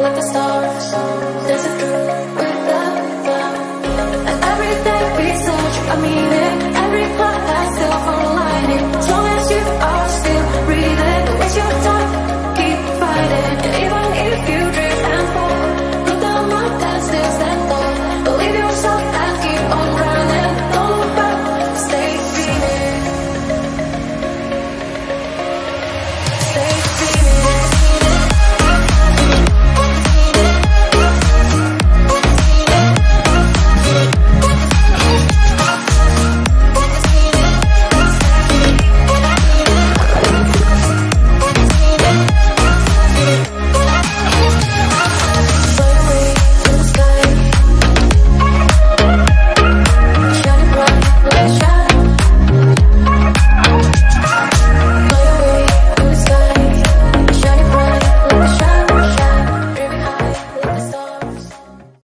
like the stars. dancing through.